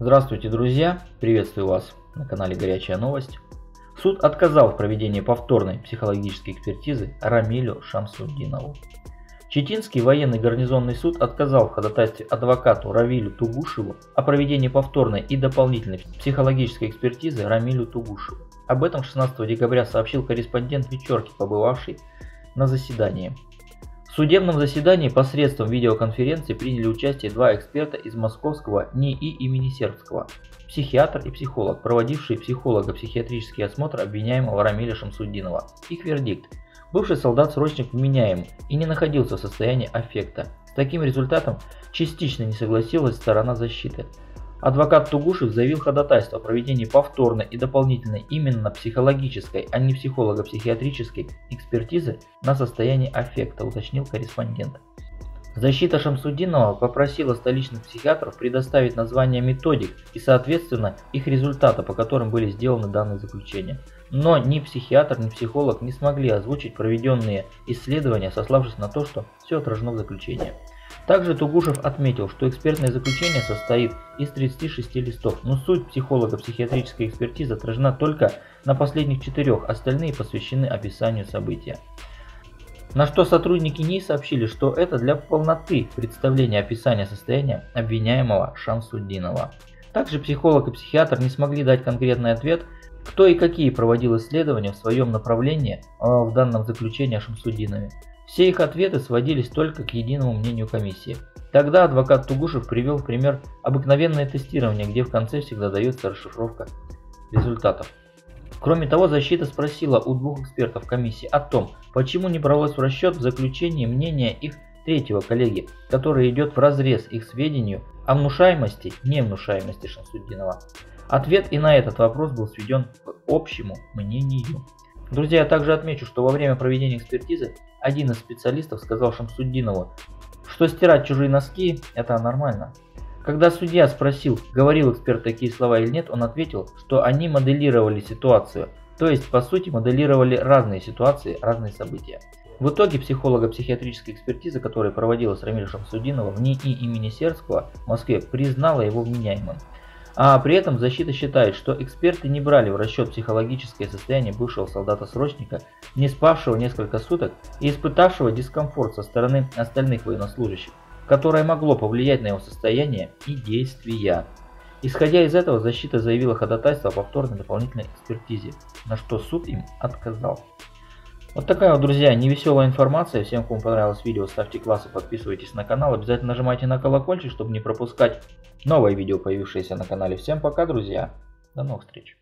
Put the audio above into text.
Здравствуйте, друзья! Приветствую вас на канале Горячая Новость. Суд отказал в проведении повторной психологической экспертизы Рамилю Шамсуддинову. Читинский военный гарнизонный суд отказал в ходатайстве адвокату Равилю Тугушеву о проведении повторной и дополнительной психологической экспертизы Рамилю Тугушеву. Об этом 16 декабря сообщил корреспондент вечерки, побывавший на заседании. В судебном заседании посредством видеоконференции приняли участие два эксперта из московского НИИ имени Сербского, психиатр и психолог, проводившие психолого-психиатрический осмотр обвиняемого Рамиля Шамсуддинова. Их вердикт. Бывший солдат-срочник вменяем и не находился в состоянии аффекта. С таким результатом частично не согласилась сторона защиты. Адвокат Тугушев заявил ходатайство о проведении повторной и дополнительной именно психологической, а не психолого-психиатрической экспертизы на состояние аффекта, уточнил корреспондент. Защита Шамсудинова попросила столичных психиатров предоставить названия методик и, соответственно, их результаты, по которым были сделаны данные заключения. Но ни психиатр, ни психолог не смогли озвучить проведенные исследования, сославшись на то, что все отражено в заключении. Также Тугушев отметил, что экспертное заключение состоит из 36 листов, но суть психолого-психиатрической экспертизы отражена только на последних четырех, остальные посвящены описанию события. На что сотрудники НИИ сообщили, что это для полноты представления описания состояния обвиняемого Шамсуддинова. Также психолог и психиатр не смогли дать конкретный ответ, кто и какие проводил исследования в своем направлении а, в данном заключении о Шамсуддинове. Все их ответы сводились только к единому мнению комиссии. Тогда адвокат Тугушев привел в пример обыкновенное тестирование, где в конце всегда дается расшифровка результатов. Кроме того, защита спросила у двух экспертов комиссии о том, почему не бралось в расчет в заключении мнения их третьего коллеги, который идет в разрез их сведению о внушаемости, невнушаемости Шамсуддинова. Ответ и на этот вопрос был сведен к общему мнению. Друзья, я также отмечу, что во время проведения экспертизы один из специалистов сказал Шамсуддинову, что стирать чужие носки – это нормально. Когда судья спросил, говорил эксперт такие слова или нет, он ответил, что они моделировали ситуацию, то есть по сути моделировали разные ситуации, разные события. В итоге психолого-психиатрическая экспертиза, которая проводилась Рамилем Шамсудиновым в НИИ имени Серского в Москве, признала его вменяемым. А при этом защита считает, что эксперты не брали в расчет психологическое состояние бывшего солдата-срочника, не спавшего несколько суток и испытавшего дискомфорт со стороны остальных военнослужащих, которое могло повлиять на его состояние и действия. Исходя из этого, защита заявила ходатайство о повторной дополнительной экспертизе, на что суд им отказал. Вот такая вот, друзья, невеселая информация. Всем, кому понравилось видео, ставьте классы, подписывайтесь на канал. Обязательно нажимайте на колокольчик, чтобы не пропускать новое видео, появившееся на канале. Всем пока, друзья. До новых встреч.